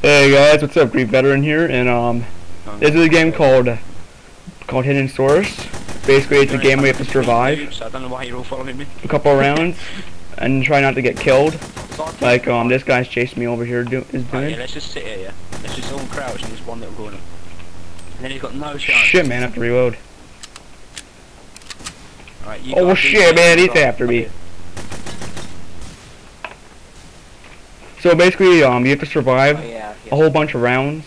Hey guys, what's up? Griefed Veteran here, and um, this is a game called called Hidden Source. Basically, it's a game where you have to survive I don't know why you're all following me. a couple of rounds and try not to get killed. Like um, this guy's chasing me over here do is Right, yeah, let's just sit here, yeah? Let's just all crouch in this one little corner. And then he's got no chance. Shit, man, I have to reload. Right, you Oh shit, man, he's after me. So basically, um, you have to survive Oh, yeah, a whole bunch of rounds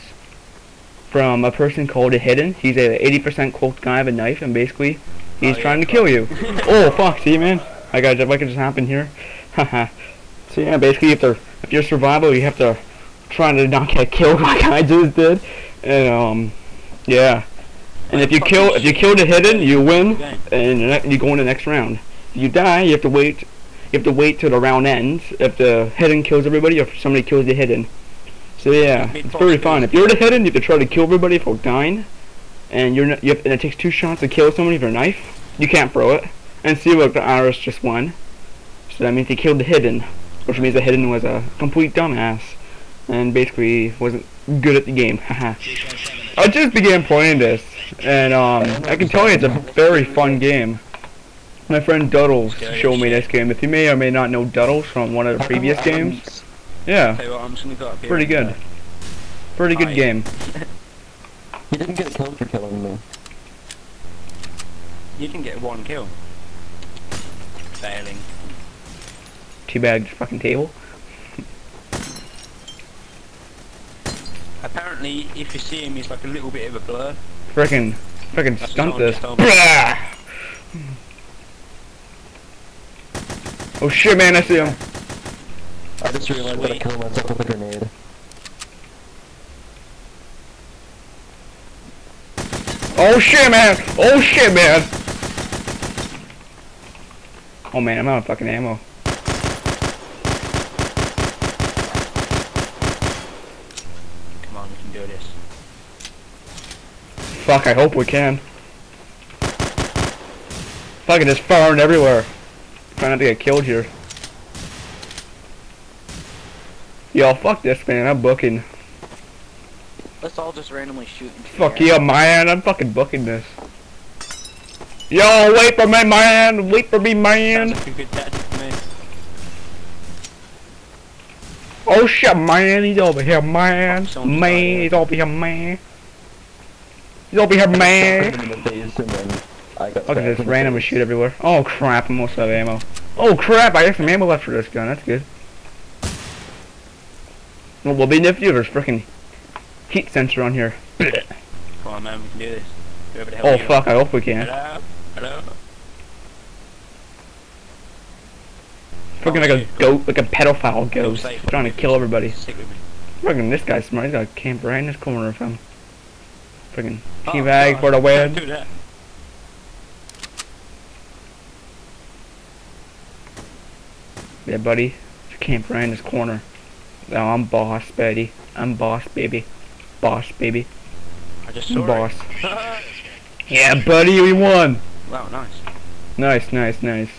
from a person called a hidden. He's a 80% cloaked guy with a knife, and basically, he's Oh, yeah, trying to kill you. oh fuck! See, man, I got what could just happen here. Haha. so yeah, basically, if they're if you're survival, you have to try to not get killed like I just did, and um, yeah. And if you kill if you kill the hidden, you win, and you go in the next round. If you die, you have to wait. You have to wait till the round ends. If the hidden kills everybody, or if somebody kills the hidden. So yeah, it's very fun. If you're the hidden, you have to try to kill everybody for dying, and you're not, you have, and it takes two shots to kill somebody with a knife. You can't throw it. And see, look, the Iris just won. So that means he killed the hidden, which means the hidden was a complete dumbass, and basically wasn't good at the game. Haha. I just began playing this, and um, I can tell you it's a very fun game. My friend Duddles showed me this game. If you may or may not know Duddles from one of the previous games, yeah, Tell you what, I'm just gonna go up here. pretty and, good. Pretty good Aye. game. You didn't get killed for killing me. uh, You didn't get one kill. Failing. Too bad, fucking table. Apparently, if you see him, he's like a little bit of a blur. Frickin', frickin' That's stunt this. just on- Blah! Oh shit, man, I see him. I just realized that I killed myself with a grenade. Oh shit, man! Oh shit, man! Oh man, I'm out of fucking ammo. Come on, we can do this. Fuck, I hope we can. Fucking just firing everywhere. Trying not to get killed here. Yo, fuck this, man. I'm booking. Let's all just randomly shoot. into Fuck air. yeah, man. I'm fucking booking this. Yo, wait for me, man. Wait for me, man. Sounds like a good tactic to me. Oh shit, man. He's over here, man. Someone just Man, died, he's over here, man. He's over here, man. him in the face and then I got Look at stabbed this in random shoot everywhere. Oh crap, I'm almost out of ammo. Oh crap, I got some ammo left for this gun. That's good. Well, we'll be nifty if there's freaking heat sensor on here. Come on, man, we can do this. Whoever the hell Oh you fuck, I hope we can. Hello? Hello? Freaking like a goat, like a pedophile ghost, trying to kill everybody. Stick with me. Freaking this guy's smart. He's got a camp right in this corner of him. Freaking Oh, teabag God, for the win. Do that. Yeah, buddy. Camp right in this corner. Oh, I'm boss, buddy. I'm boss, baby. Boss, baby. I just saw Boss. Yeah, buddy, we won. wow, nice. Nice, nice, nice.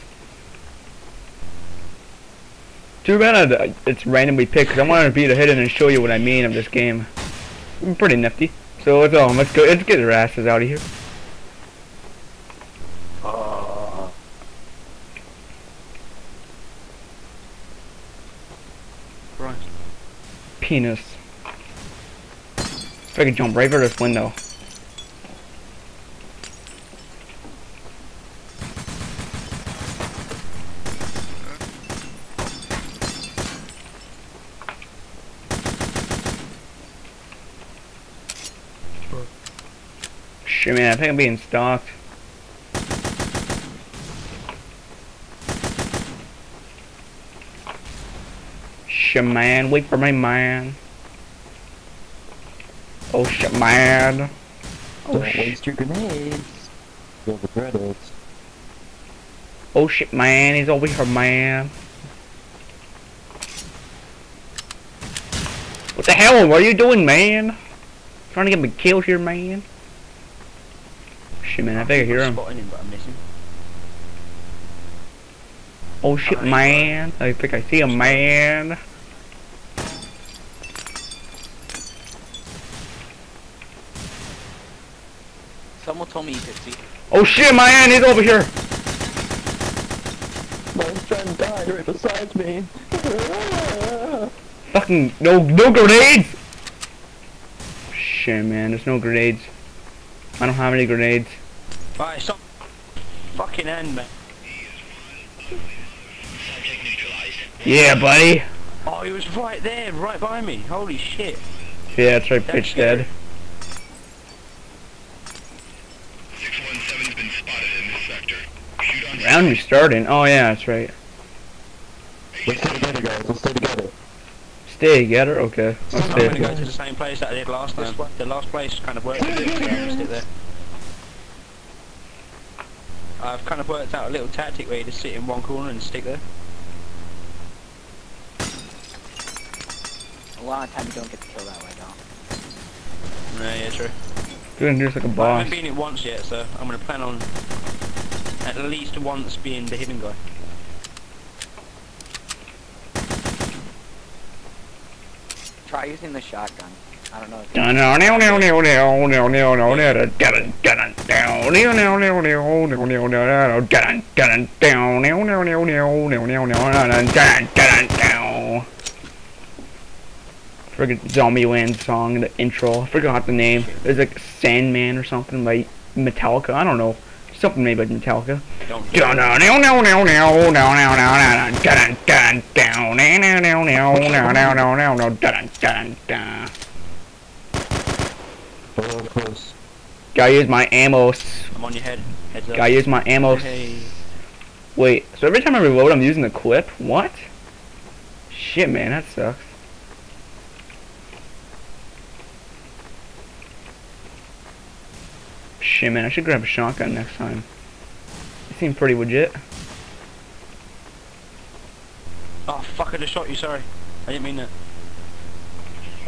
Too bad I- it's randomly picked because I wanted to be the hidden and show you what I mean of this game. I'm pretty nifty. So let's um, let's go. Let's get our asses out of here. Right. Penis. If I could jump right over this window. Shit, man, I think I'm being stalked. Shit, man, wait for me, man. Oh shit, man. Oh don't shit, waste your grenades. Kill the credits. oh shit, man, he's over here, man. What the hell? What are you doing, man? Trying to get me killed here, man. Shit, man, I think I hear him. Him, but I'm missing. Oh shit, man. I think I see a man. Someone told me you could see. Oh shit, my man, he's over here. My friend died right beside me. Fucking no, no grenades. Shit, man, there's no grenades. I don't have any grenades. Right, stop. Fucking end, man. Yeah, buddy. Oh, he was right there, right by me. Holy shit. Yeah, that's right, That's pitch scary. dead. 617's been spotted in this sector. Shoot on Round restarting. Oh yeah, that's right. Let's stay together, guys. Let's stay together. Stay together. Okay. Let's I'm stay. gonna go to the same place that I did last time. The last place kind of worked a so I'm gonna stick there. I've kind of worked out a little tactic where you just sit in one corner and stick there. A lot of time you don't get to kill that way, though. Yeah, yeah, true. Doing this like a boss. I haven't been it once yet, so I'm gonna plan on at least once being the hidden guy. Try using the shotgun. I don't know if you Friggin' Zombieland song, the intro. I forgot the name. It's like Sandman or something by Metallica. I don't know. Something made by Metallica. Don't down. Oh, close. Gotta use my ammos. I'm on your head. Heads up. Gotta use my ammos. Hey. Wait, so every time I reload, I'm using the clip? What? Shit, man, that sucks. Shit, man, I should grab a shotgun next time. It seemed pretty legit. Oh fuck! I just shot you. Sorry. I didn't mean that.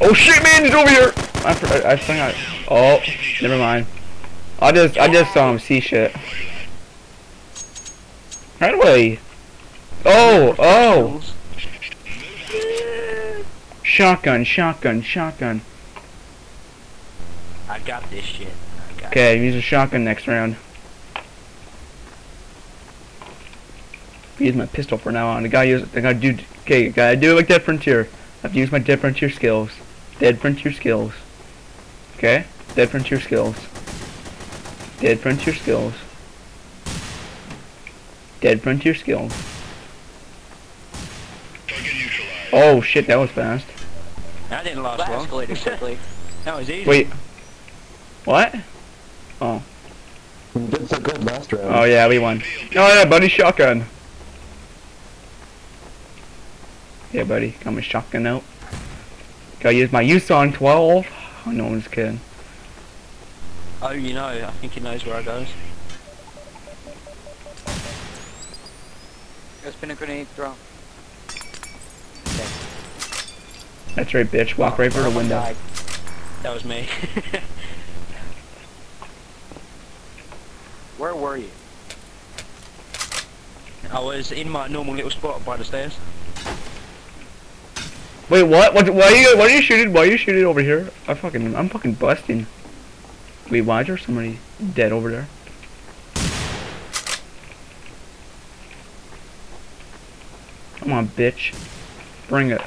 Oh shit, man, he's over here! I, I, I think I. Oh, never mind. I just, I just saw him see shit. Right away. Oh, oh. Shotgun, shotgun, shotgun. I got this shit. I Okay, use a shotgun next round. Use my pistol for now on. I gotta use. I gotta do. Okay, gotta do it like Dead Frontier. I've used my Dead Frontier skills. Dead Frontier skills. Okay, Dead Frontier skills. Dead Frontier skills. Dead Frontier skills. Oh shit, that was fast. That didn't last that long. escalated quickly. that was easy. Wait. What? Oh. We did so good last round. Oh yeah, we won. Oh yeah, buddy, shotgun. Yeah, buddy, got my shotgun out. Gotta use my Uson 12. Oh, no one's kidding. Oh, you know. I think he knows where I goes. Go spin a grenade, throw. That's right, bitch. Walk right for the window. died. That was me. Where were you? I was in my normal little spot by the stairs. Wait, what? What? Why are you? Why are you shooting? Why are you shooting over here? I fucking, I'm fucking busting. Wait, why is there somebody dead over there? Come on, bitch. Bring it.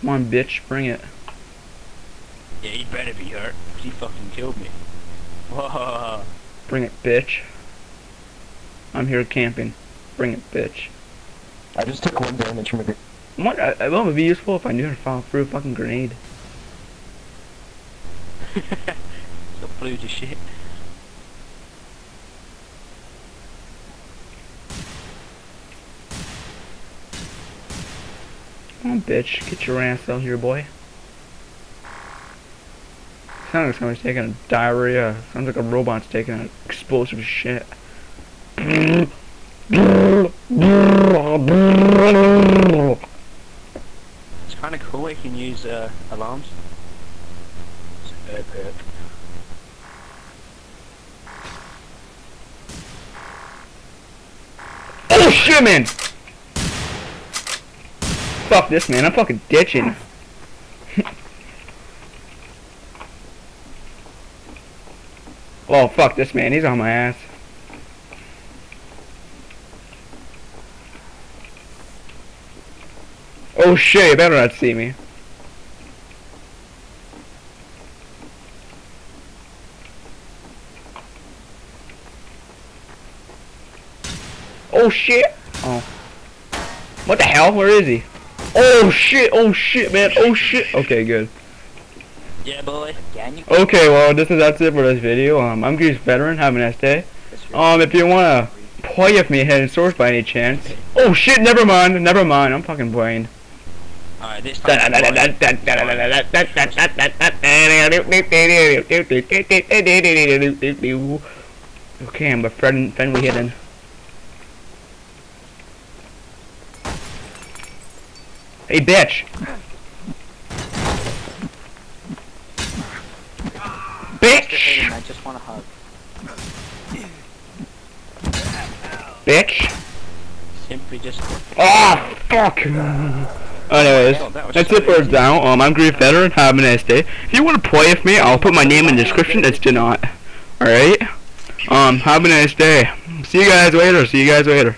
Come on, bitch. Bring it. Yeah, he better be hurt. 'cause he fucking killed me. Whoa. Bring it, bitch. I'm here camping. Bring it, bitch. I just took one damage from a. gr- What? I, I would be useful if I knew how to fall through a fucking grenade. Got blue to shit. Come on, bitch. Get your ass out here, boy. Sounds like somebody's taking a diarrhea. Sounds like a robot's taking an explosive shit. It's kind of cool. You can use uh, alarms. It's epic. Oh shit, man! Fuck this, man. I'm fucking ditching. Oh fuck this man, he's on my ass. Oh shit, you better not see me. Oh shit! Oh. What the hell? Where is he? Oh shit! Oh shit, man! Oh shit! Okay, good. Yeah, boy. Can you? Okay, well, this is that's it for this video. Um, I'm Goose Veteran. Have a nice day. Um, if you wanna play with me, Hidden Source by any chance. Oh shit! Never mind. Never mind. I'm fucking playing. Alright, this time. Okay, I'm a friend friendly hidden. Hey bitch! Mr. Bitch! Hayden, I just want a hug. Bitch! Simply just. Oh fuck! Anyways, that that's it for now. Um, I'm Grief Veteran. Have a nice day. If you want to play with me, I'll put my name in the description. It's not. Alright? Um, have a nice day. See you guys later. See you guys later.